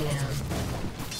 Yeah.